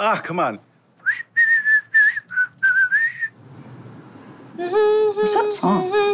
Ah, come on. What's that song?